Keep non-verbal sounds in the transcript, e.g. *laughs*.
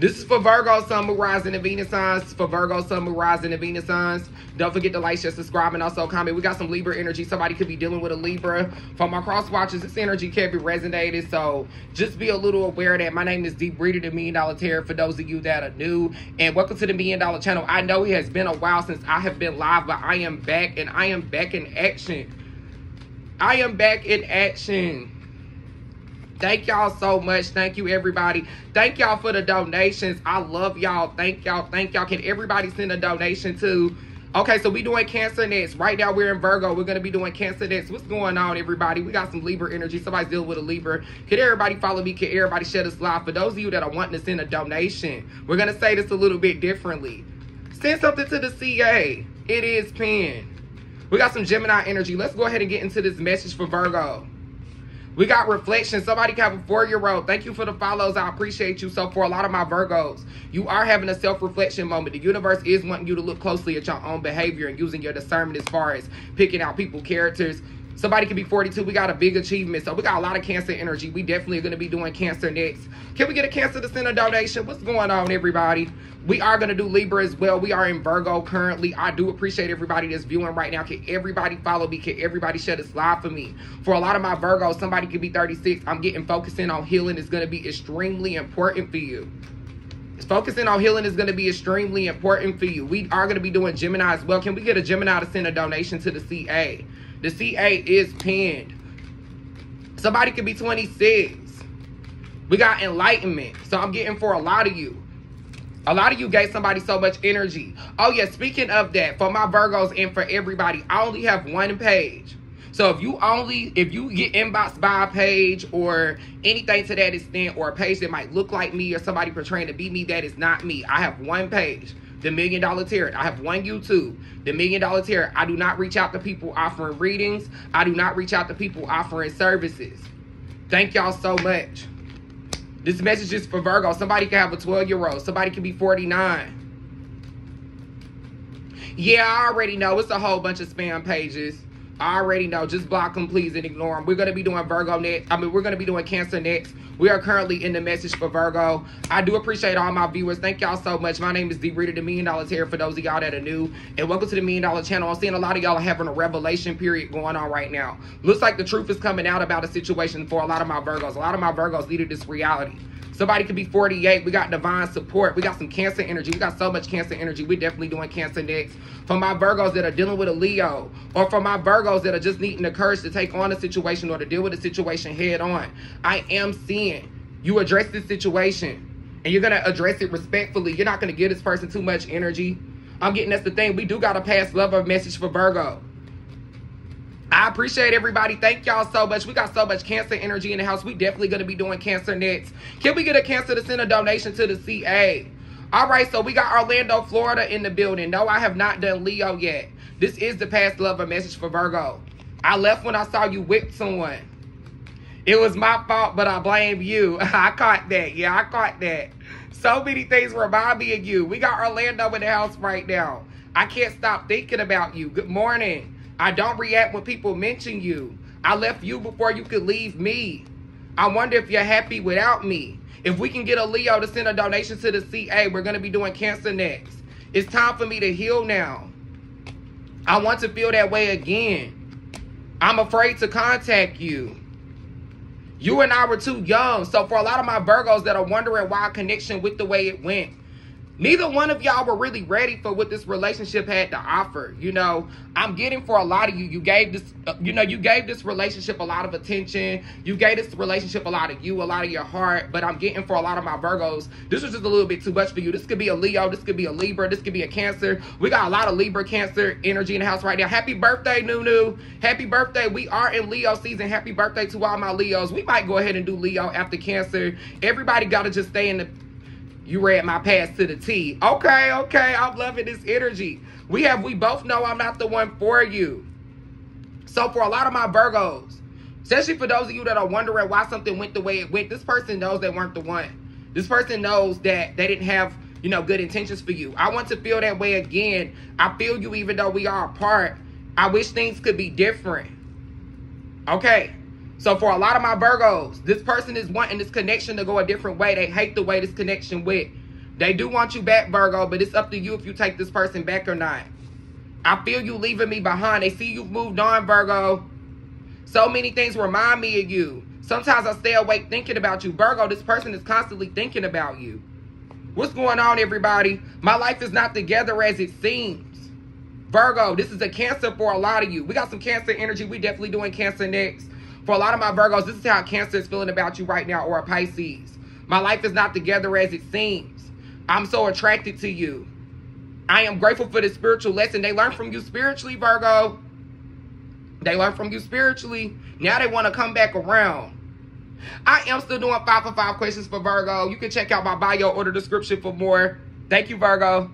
This is for Virgo, Sun, Moon, Rising, and Venus signs. For Virgo, Sun, Moon, Rising, and Venus signs. Don't forget to like, share, subscribe, and also comment. We got some Libra energy. Somebody could be dealing with a Libra. For my cross watchers, this energy can be resonated. So just be a little aware that my name is Deep Breeder, the Million Dollar Tarot, for those of you that are new. And welcome to the Million Dollar Channel. I know it has been a while since I have been live, but I am back, and I am back in action. I am back in action. Thank y'all so much. Thank you, everybody. Thank y'all for the donations. I love y'all. Thank y'all. Thank y'all. Can everybody send a donation to? Okay, so we doing Cancer next. Right now we're in Virgo. We're gonna be doing Cancer next. What's going on, everybody? We got some Libra energy. Somebody's dealing with a Libra. Can everybody follow me? Can everybody share this live? For those of you that are wanting to send a donation, we're gonna say this a little bit differently. Send something to the CA. It is pinned. We got some Gemini energy. Let's go ahead and get into this message for Virgo. We got reflection. Somebody have a four-year-old. Thank you for the follows. I appreciate you. So for a lot of my Virgos, you are having a self-reflection moment. The universe is wanting you to look closely at your own behavior and using your discernment as far as picking out people characters. Somebody could be 42. We got a big achievement. So we got a lot of cancer energy. We definitely are going to be doing cancer next. Can we get a cancer to send a donation? What's going on, everybody? We are going to do Libra as well. We are in Virgo currently. I do appreciate everybody that's viewing right now. Can everybody follow me? Can everybody share this live for me? For a lot of my Virgos, somebody could be 36. I'm getting focusing on healing is going to be extremely important for you. Focusing on healing is going to be extremely important for you. We are going to be doing Gemini as well. Can we get a Gemini to send a donation to the CA? The CA is pinned. Somebody could be 26. We got enlightenment. So I'm getting for a lot of you. A lot of you gave somebody so much energy. Oh, yeah, speaking of that, for my Virgos and for everybody, I only have one page. So if you only, if you get inboxed by a page or anything to that extent, or a page that might look like me or somebody portraying to be me, that is not me. I have one page, the Million Dollar Tarot. I have one YouTube, the Million Dollar Tarot. I do not reach out to people offering readings. I do not reach out to people offering services. Thank y'all so much. This message is for Virgo. Somebody can have a 12 year old. Somebody can be 49. Yeah, I already know. It's a whole bunch of spam pages. I already know. Just block them, please, and ignore them. We're going to be doing Virgo next. I mean, we're going to be doing Cancer next. We are currently in the message for Virgo. I do appreciate all my viewers. Thank y'all so much. My name is D. Reader, the Million Dollar Tarot for those of y'all that are new. And welcome to the Million Dollar Channel. I'm seeing a lot of y'all having a revelation period going on right now. Looks like the truth is coming out about a situation for a lot of my Virgos. A lot of my Virgos needed this reality. Somebody could be 48. We got divine support. We got some cancer energy. We got so much cancer energy. We're definitely doing cancer next. For my Virgos that are dealing with a Leo, or for my Virgos that are just needing the courage to take on a situation or to deal with a situation head on, I am seeing you address this situation and you're going to address it respectfully. You're not going to give this person too much energy. I'm getting that's the thing. We do got a past lover message for Virgo. I appreciate everybody. Thank y'all so much. We got so much cancer energy in the house. We definitely going to be doing cancer next. Can we get a cancer to send a donation to the CA? All right, so we got Orlando, Florida in the building. No, I have not done Leo yet. This is the past lover message for Virgo. I left when I saw you whip someone. It was my fault, but I blame you. *laughs* I caught that. Yeah, I caught that. So many things remind me of you. We got Orlando in the house right now. I can't stop thinking about you. Good morning. I don't react when people mention you. I left you before you could leave me. I wonder if you're happy without me. If we can get a Leo to send a donation to the CA, we're going to be doing cancer next. It's time for me to heal now. I want to feel that way again. I'm afraid to contact you. You and I were too young. So for a lot of my Virgos that are wondering why connection with the way it went, neither one of y'all were really ready for what this relationship had to offer you know? I'm getting for a lot of you. You gave this uh, you know you gave this relationship a lot of attention. You gave this relationship a lot of you a lot of your heart but i'm getting for a lot of my virgos. This was just a little bit too much for you. This could be a leo. This could be a libra. This could be a cancer. We got a lot of libra cancer energy in the house right now. Happy birthday nunu. Happy birthday. We are in leo season. Happy birthday to all my leos. We might go ahead and do leo after cancer. Everybody got to just stay in the you read my past to the T. Okay, okay, I'm loving this energy. We have, we both know I'm not the one for you. So for a lot of my Virgos, especially for those of you that are wondering why something went the way it went, this person knows they weren't the one. This person knows that they didn't have, you know, good intentions for you. I want to feel that way again. I feel you even though we are apart. I wish things could be different. Okay. So for a lot of my Virgos, this person is wanting this connection to go a different way. They hate the way this connection went. They do want you back, Virgo, but it's up to you if you take this person back or not. I feel you leaving me behind. They see you've moved on, Virgo. So many things remind me of you. Sometimes I stay awake thinking about you. Virgo, this person is constantly thinking about you. What's going on, everybody? My life is not together as it seems. Virgo, this is a cancer for a lot of you. We got some cancer energy. We definitely doing cancer next. For a lot of my Virgos, this is how cancer is feeling about you right now, or a Pisces. My life is not together as it seems. I'm so attracted to you. I am grateful for the spiritual lesson. They learn from you spiritually, Virgo. They learn from you spiritually. Now they want to come back around. I am still doing five for five questions for Virgo. You can check out my bio order description for more. Thank you, Virgo.